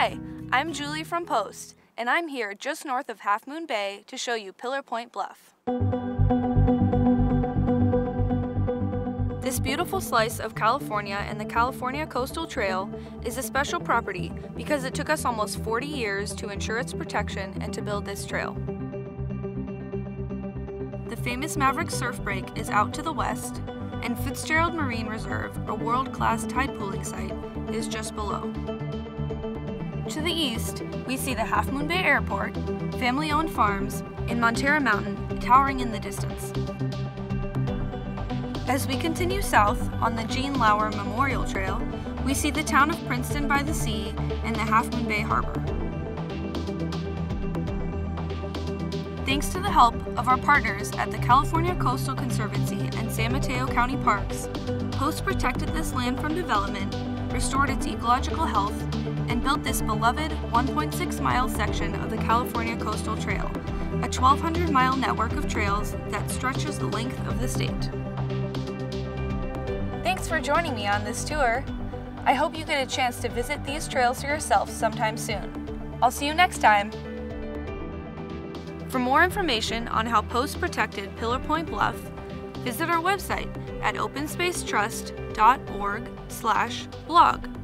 Hi, I'm Julie from Post, and I'm here just north of Half Moon Bay to show you Pillar Point Bluff. This beautiful slice of California and the California Coastal Trail is a special property because it took us almost 40 years to ensure its protection and to build this trail. The famous Maverick Surf Break is out to the west, and Fitzgerald Marine Reserve, a world-class tide pooling site, is just below. To the east, we see the Half Moon Bay Airport, family-owned farms, and Montara Mountain towering in the distance. As we continue south on the Jean Lauer Memorial Trail, we see the town of Princeton by the sea and the Half Moon Bay Harbor. Thanks to the help of our partners at the California Coastal Conservancy and San Mateo County Parks, Post protected this land from development, restored its ecological health, and built this beloved 1.6 mile section of the California Coastal Trail, a 1,200 mile network of trails that stretches the length of the state. Thanks for joining me on this tour. I hope you get a chance to visit these trails for yourself sometime soon. I'll see you next time. For more information on how Post protected Pillar Point Bluff, visit our website at openspacetrust.org/blog.